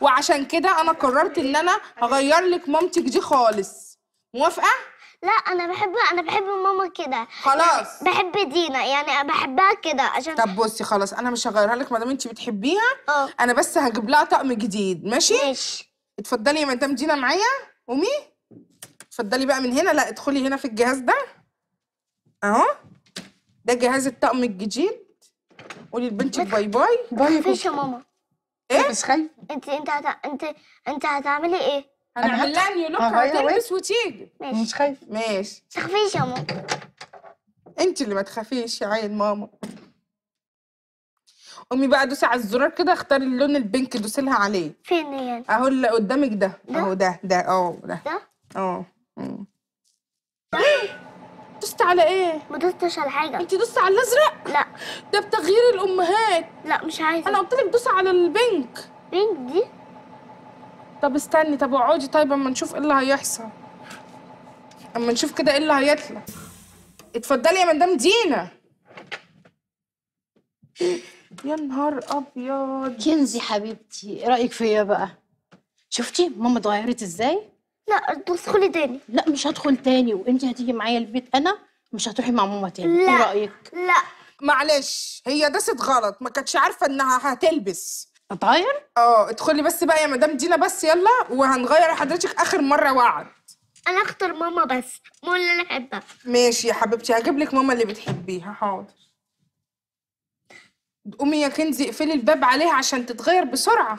وعشان كده أنا قررت إن أنا هغير لك مامتك دي خالص. موافقة؟ لا أنا بحب أنا بحب ماما كده. خلاص. بحب دينا يعني بحبها كده عشان طب بصي خلاص أنا مش هغيرها لك ما دام انت بتحبيها. آه. أنا بس هجيب لها طقم جديد ماشي؟ ماشي. اتفضلي يا مدام دينا معايا. قومي. اتفضلي بقى من هنا. لا ادخلي هنا في الجهاز ده. أهو. ده جهاز الطقم الجديد. قولي لبنتك bye bye bye. مفيش يا ماما. إيه؟ بس خايف انت انت هت... انت انت هتعملي إيه؟ هنعمل لها new look هتلبس وتيجي. ماشي. مش خايف ماشي. تخفيش يا ماما. انت اللي ما تخافيش يا عين ماما. قومي بقى دوسي على الزرار كده اختاري اللون ال pink دوسي لها عليه. فين يعني أهو اللي قدامك ده. أهو ده ده أهو ده. ده؟ آه مم. دوست على إيه؟ ما دوستش على حاجة. انت دوست على الأزرق؟ لا. ده بتغيير الأمهات. لا مش عايزة. أنا قلت لك دوسي على البينك. بينك دي؟ طب استني طب اقعدي. طيب أما نشوف إيه اللي هيحصل. أما نشوف كده إيه اللي هيطلع. اتفضلي يا مدام دينا. يا نهار أبيض. كنزي حبيبتي إيه رأيك فيا بقى؟ شفتي ماما اتغيرت إزاي؟ لا تدخلي تاني. لا مش هدخل تاني وانت هتيجي معايا البيت أنا مش هتروحي مع ماما تاني. لا. إيه رأيك؟ لا. معلش هي دست غلط. ما كانتش عارفة إنها هتلبس. اتغير آه ادخلي بس بقى يا مدام دينا بس يلا وهنغير حضرتك آخر مرة وعد أنا أختار ماما بس ماما اللي أنا بحبها ماشي يا حبيبتي هجيب لك ماما اللي بتحبيها حاضر. قومي يا كنزي اقفلي الباب عليها عشان تتغير بسرعة.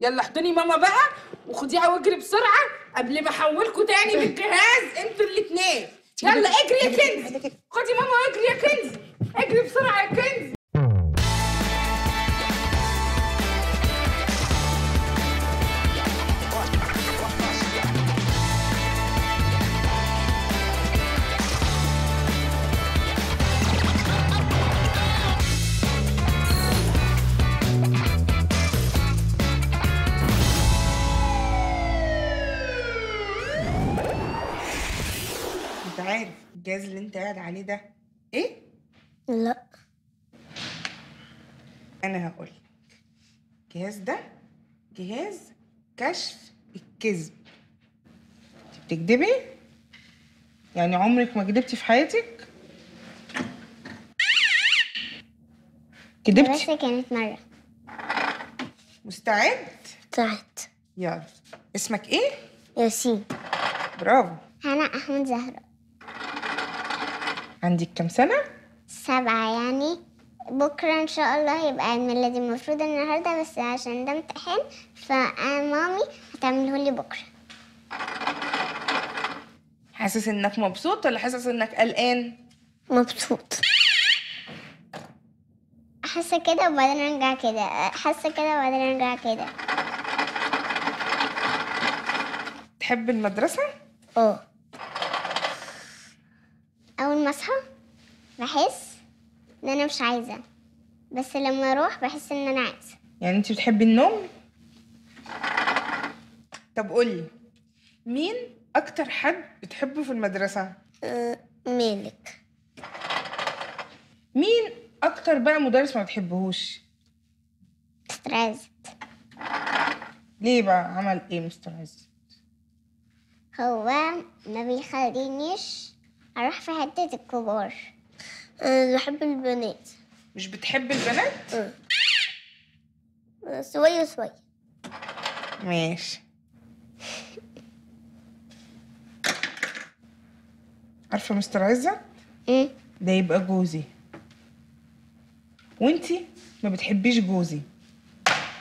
يلا احضني ماما بقى وخديها واجري بسرعة قبل ما أحولكوا تاني بالجهاز. أنتوا الاتنين. يلا اجري يا كنز. خدي ماما واجري يا كنز. اجري بسرعة يا كنز. الجهاز اللي انت قاعد عليه ده. إيه؟ لا. أنا هقول الجهاز ده جهاز كشف الكذب. انت بتكدبي يعني عمرك ما كدبتي في حياتك؟ كدبتي بس كانت مرة. مستعد؟ طلعت يلا. اسمك إيه؟ ياسين. برافو. هنا أحمد زهرة. عندك كام سنة؟ سبعة يعني بكرة إن شاء الله هيبقى عيد ميلادي المفروض النهاردة بس عشان ده امتحان فمامي هتعمله لي بكرة. حاسس إنك مبسوط ولا حاسس إنك قلقان؟ مبسوط. حاسة كده وبعدين أرجع كده. حاسة كده وبعدين أرجع كده. تحب المدرسة؟ أه. ما أصحى بحس إن أنا مش عايزة بس لما أروح بحس إن أنا عايزة. يعني أنت بتحبي النوم؟ طب قولي مين أكتر حد بتحبه في المدرسة؟ أه، مالك؟ مين أكتر بقى مدرس ما بتحبهوش؟ مستر عزت. ليه بقى؟ عمل إيه مستر عز هو ما بيخلينيش أروح في حتة الكبار. أه بحب البنات. مش بتحب البنات؟ شوية شوية ماشي. عارفة مستر عزة؟ إيه؟ ده يبقى جوزي. وانتي ما بتحبيش جوزي.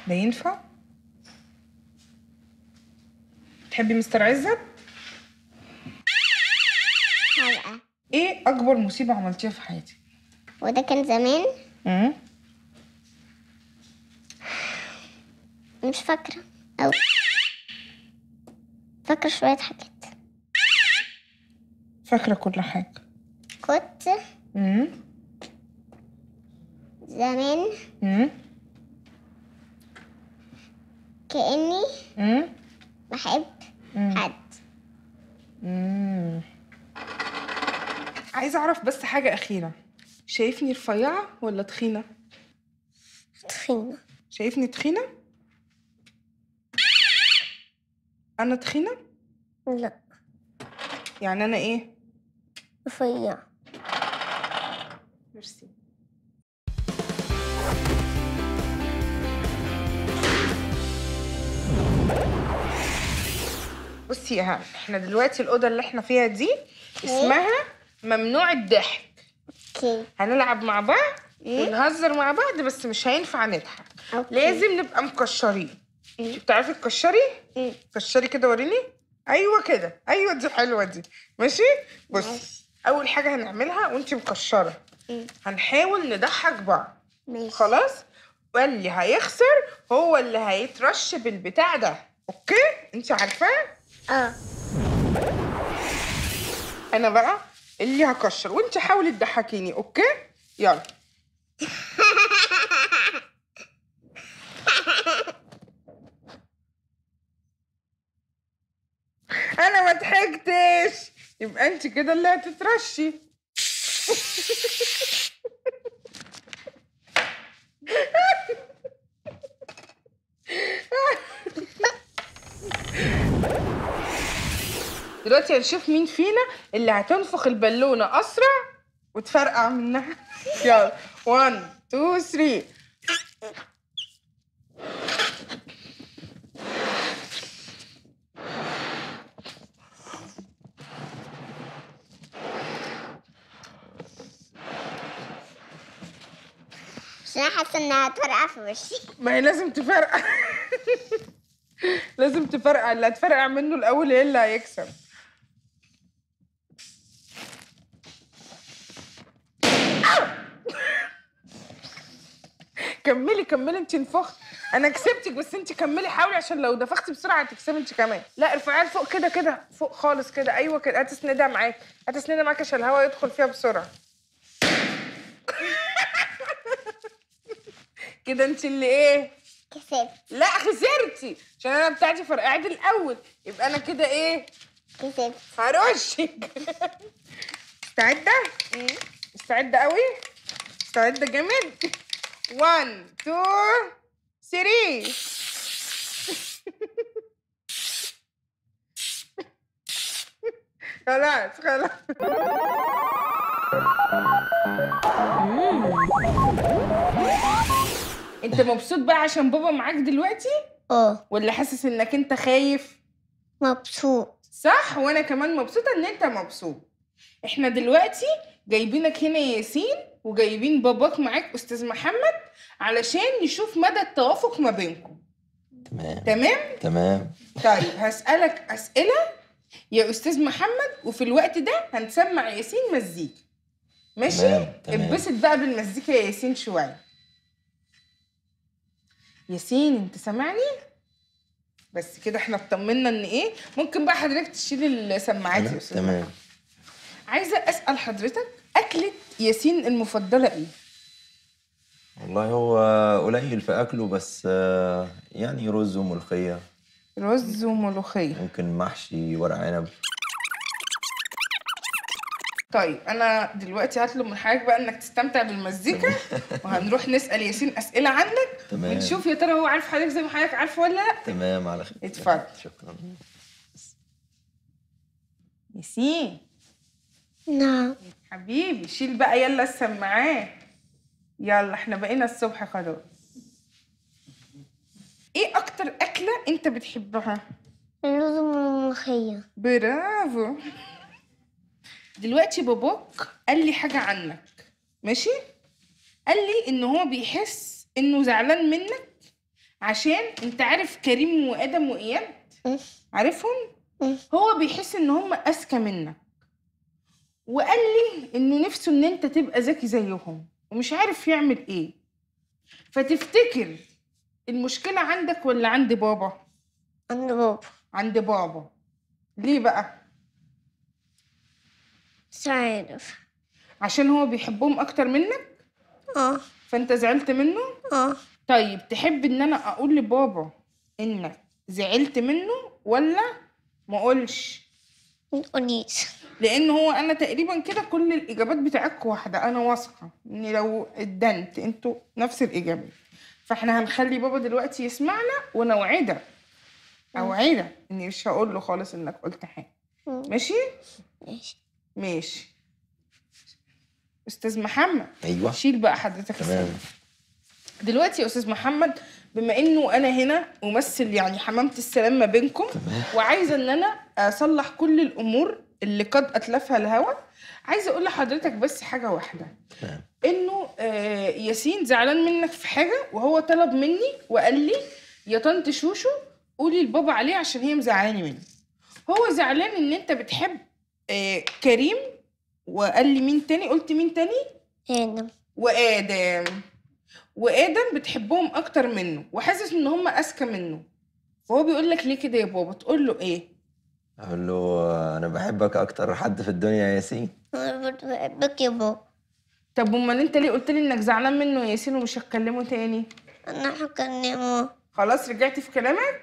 ده ينفع؟ تحبي مستر عزت حلقة إيه أكبر مصيبة عملتيها في حياتك؟ وده كان زمان؟ امم مش فاكرة. أو فاكرة شوية حاجات. فاكرة كل حاجة. كنت امم زمان امم كأني امم بحب حد. امم عايزة أعرف بس حاجة أخيرة شايفني رفيعة ولا تخينة؟ تخينة شايفني تخينة؟ أنا تخينة؟ لا يعني أنا إيه؟ رفيع ميرسي بصي يا هان إحنا دلوقتي الأوضة اللي إحنا فيها دي اسمها ممنوع الضحك. okay. هنلعب مع بعض ونهزر مع بعض بس مش هينفع نضحك. okay. لازم نبقى مكشرين. مم. انت بتعرفي تكشري؟ مم. كشري كده وريني. أيوه كده. أيوه دي حلوة دي. ماشي؟ بصي ماشي. أول حاجة هنعملها وانت مكشرة. مم. هنحاول نضحك بعض. ماشي. خلاص؟ واللي هيخسر هو اللي هيترش بالبتاع ده. okay؟ انت عارفاه؟ آه. أنا بقى اللي هكشر. وانت حاولي تضحكيني okay؟ يلا. أنا ما ضحكتش. يبقى أنت كده اللي هتترشي. دلوقتي هنشوف مين فينا اللي هتنفخ البالونة أسرع وتفرقع منها. يلا. 1 2 3 عشان أنا حاسة إنها هتفرقع في وشي. ما هي لازم تفرقع. لازم تفرقع. اللي هتفرقع منه الأول هي اللي هيكسب. كملي كملي انت انفخت. أنا كسبتك بس انت كملي حاولي عشان لو دفختي بسرعة هتكسبي انت كمان. لا ارفعيها لفوق كده كده فوق خالص كده. أيوه كده هتسندها معاك هتسندها معاك عشان الهواء يدخل فيها بسرعة. كده انت اللي إيه؟ كسبت. لا خسرتي. عشان أنا بتاعتي فرقعت الأول. يبقى أنا كده إيه؟ كسبت. هرشك مستعده مستعده قوي؟ مستعده جامد. 1 2 3 خلاص خلاص انت مبسوط بقى عشان بابا معاك دلوقتي؟ آه. ولا حاسس انك انت خايف؟ مبسوط. صح وأنا كمان مبسوطة ان انت مبسوط. إحنا دلوقتي جايبينك هنا يا ياسين وجايبين باباك معاك أستاذ محمد علشان نشوف مدى التوافق ما بينكم. تمام. تمام؟ تمام. طيب هسألك أسئلة يا أستاذ محمد وفي الوقت ده هنسمع ياسين مزيكا. ماشي. اتبسط بقى بالمزيكا يا ياسين شوية. ياسين انت سامعني؟ بس كده إحنا اطمنا ان إيه ممكن بقى حضرتك تشيل السماعات يا تمام أستاذ تمام. عايزة أسأل حضرتك أكلة ياسين المفضلة إيه؟ والله هو قليل في أكله بس آه، يعني رز وملوخية. رز وملوخية. ممكن محشي ورق عنب. طيب أنا دلوقتي هطلب من حضرتك بقى إنك تستمتع بالمزيكا وهنروح نسأل ياسين أسئلة عنك. تمام. ونشوف يا ترى هو عارف حضرتك زي ما حضرتك عارفه ولا لأ. تمام على خير. اتفضل. شكرا. ياسين. نعم. حبيبي شيل بقى يلا السماعات. يلا إحنا بقينا الصبح خلاص. إيه أكتر أكلة انت بتحبها؟ الرز والملوخية برافو. دلوقتي باباك قال لي حاجة عنك. ماشي؟ قال لي إن هو بيحس إنه زعلان منك عشان أنت عارف كريم وآدم وإياد؟ مم. عارفهم؟ مم. هو بيحس إن هم أذكى منك. وقال لي انه نفسه إن أنت تبقى ذكي زيهم ومش عارف يعمل إيه. فتفتكر المشكلة عندك ولا عند بابا؟ عند بابا. عند بابا. ليه بقى؟ مش عارف. عشان هو بيحبهم أكتر منك؟ آه. فأنت زعلت منه؟ آه. طيب تحب إن أنا أقول لبابا إنك زعلت منه ولا ما أقولش؟ متقوليش لأن هو أنا تقريبا كده كل الإجابات بتاعتكم واحدة أنا واثقة إن لو اتدنت أنتوا نفس الاجابات فإحنا هنخلي بابا دلوقتي يسمعنا ونوعدك أوعدك إني مش هقول له خالص إنك قلت حاجة. ماشي؟ ماشي. ماشي. أستاذ محمد أيوه. شيل بقى حضرتك تمام. دلوقتي يا أستاذ محمد بما إنه أنا هنا أمثل يعني حمامة السلام ما بينكم وعايزة إن أنا أصلح كل الأمور اللي قد أتلفها الهوى عايزه أقول لحضرتك بس حاجة واحدة. تمام. إنه آه، ياسين زعلان منك في حاجة وهو طلب مني وقال لي يا طنط شوشو قولي لبابا عليه عشان هي مزعلاني منه هو زعلان إن أنت بتحب آه، كريم وقال لي مين تاني؟ قلت مين تاني؟ آدم. وآدم. وآدم بتحبهم أكتر منه وحاسس إن هم أذكى منه. فهو بيقول لك ليه كده يا بابا؟ تقول له إيه؟ أقول له أنا بحبك أكتر حد في الدنيا يا ياسين. أنا برضه بحبك يا بابا. طب أمال أنت ليه قلت لي إنك زعلان منه يا ياسين ومش هتكلمه تاني؟ أنا هكلمه. خلاص رجعتي في كلامك.